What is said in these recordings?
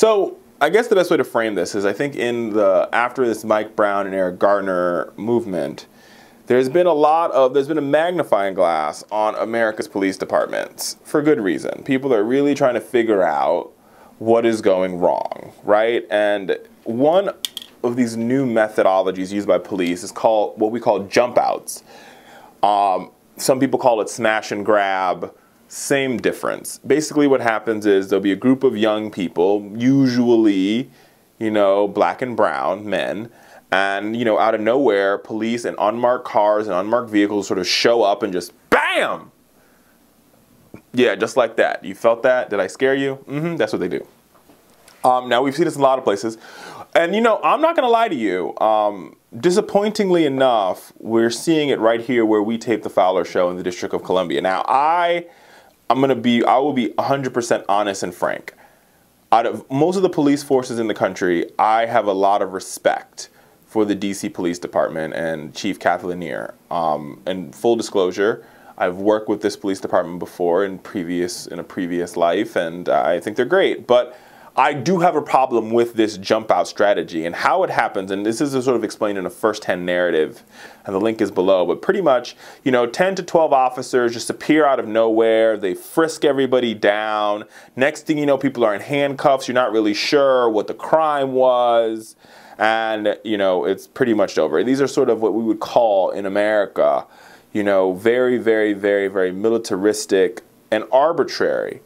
So I guess the best way to frame this is I think in the after this Mike Brown and Eric Garner movement, there's been a lot of there's been a magnifying glass on America's police departments for good reason. People are really trying to figure out what is going wrong, right? And one of these new methodologies used by police is called what we call jump outs. Um, some people call it smash and grab same difference. Basically, what happens is there'll be a group of young people, usually, you know, black and brown men, and, you know, out of nowhere, police and unmarked cars and unmarked vehicles sort of show up and just BAM! Yeah, just like that. You felt that? Did I scare you? Mm-hmm, that's what they do. Um, now, we've seen this in a lot of places. And, you know, I'm not going to lie to you. Um, disappointingly enough, we're seeing it right here where we tape the Fowler Show in the District of Columbia. Now, I I'm to be, I will be 100% honest and frank. Out of most of the police forces in the country, I have a lot of respect for the DC Police Department and Chief Kathleen Lanier. Um, and full disclosure, I've worked with this police department before in previous in a previous life, and I think they're great. But I do have a problem with this jump out strategy and how it happens. And this is sort of explained in a first hand narrative, and the link is below. But pretty much, you know, 10 to 12 officers just appear out of nowhere. They frisk everybody down. Next thing you know, people are in handcuffs. You're not really sure what the crime was. And, you know, it's pretty much over. These are sort of what we would call in America, you know, very, very, very, very militaristic and arbitrary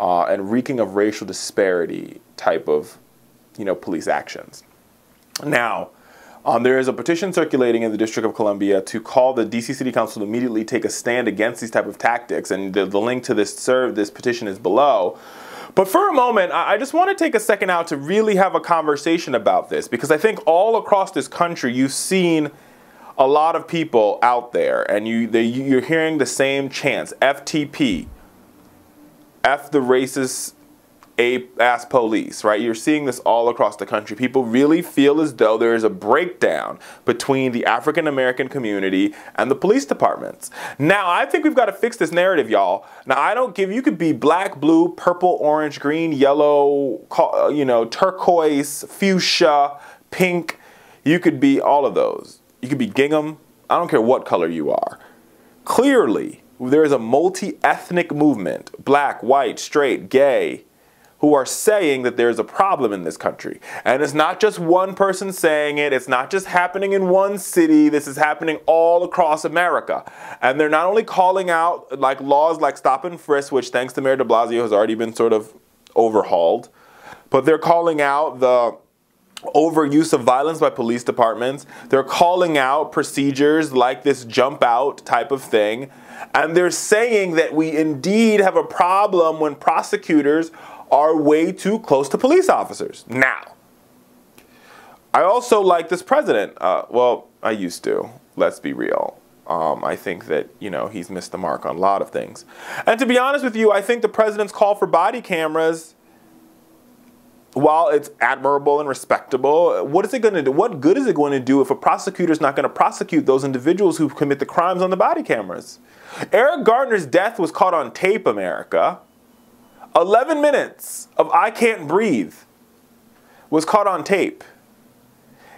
uh, and reeking of racial disparity type of, you know, police actions. Now, um, there is a petition circulating in the District of Columbia to call the DC City Council to immediately take a stand against these type of tactics, and the, the link to this serve this petition is below. But for a moment, I just want to take a second out to really have a conversation about this because I think all across this country you've seen a lot of people out there, and you they, you're hearing the same chants: FTP, F the racist ape ass police, right? You're seeing this all across the country. People really feel as though there is a breakdown between the African American community and the police departments. Now, I think we've got to fix this narrative, y'all. Now, I don't give you could be black, blue, purple, orange, green, yellow, uh, you know, turquoise, fuchsia, pink. You could be all of those. You could be gingham. I don't care what color you are. Clearly, there is a multi ethnic movement black, white, straight, gay who are saying that there's a problem in this country. And it's not just one person saying it, it's not just happening in one city, this is happening all across America. And they're not only calling out like laws like stop and frisk, which thanks to Mayor de Blasio has already been sort of overhauled, but they're calling out the overuse of violence by police departments. They're calling out procedures like this jump out type of thing. And they're saying that we indeed have a problem when prosecutors are way too close to police officers. Now, I also like this president. Uh, well, I used to. Let's be real. Um, I think that, you know, he's missed the mark on a lot of things. And to be honest with you, I think the president's call for body cameras while it's admirable and respectable, what is it going to do? What good is it going to do if a prosecutor is not going to prosecute those individuals who commit the crimes on the body cameras? Eric Garner's death was caught on tape, America. 11 minutes of I Can't Breathe was caught on tape.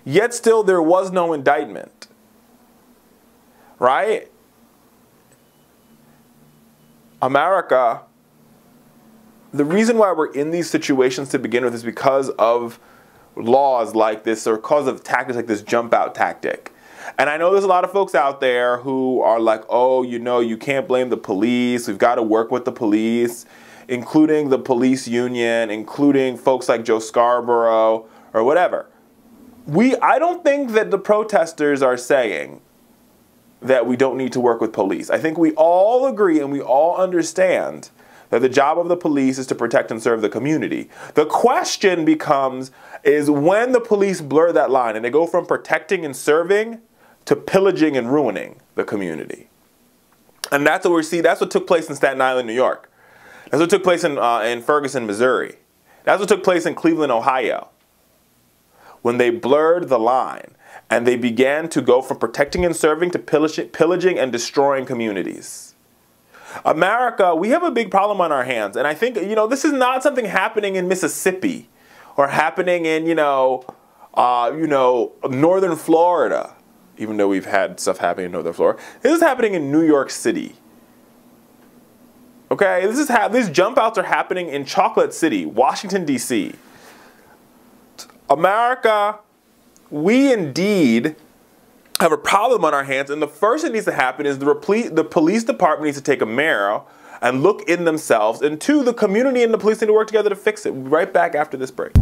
Yet still, there was no indictment. Right? America the reason why we're in these situations to begin with is because of laws like this or because of tactics like this jump out tactic. And I know there's a lot of folks out there who are like, oh, you know, you can't blame the police. We've got to work with the police, including the police union, including folks like Joe Scarborough or whatever. We, I don't think that the protesters are saying that we don't need to work with police. I think we all agree and we all understand that the job of the police is to protect and serve the community. The question becomes is when the police blur that line and they go from protecting and serving to pillaging and ruining the community. And that's what we see. That's what took place in Staten Island, New York. That's what took place in, uh, in Ferguson, Missouri. That's what took place in Cleveland, Ohio. When they blurred the line and they began to go from protecting and serving to pillaging and destroying communities. America, we have a big problem on our hands. And I think, you know, this is not something happening in Mississippi. or happening in, you know, uh, you know, northern Florida, even though we've had stuff happening in northern Florida. This is happening in New York City. Okay, this is ha- these jump outs are happening in Chocolate City, Washington D.C. America, we indeed have a problem on our hands, and the first that needs to happen is the, the police department needs to take a mirror and look in themselves, and two, the community and the police need to work together to fix it. We'll right back after this break.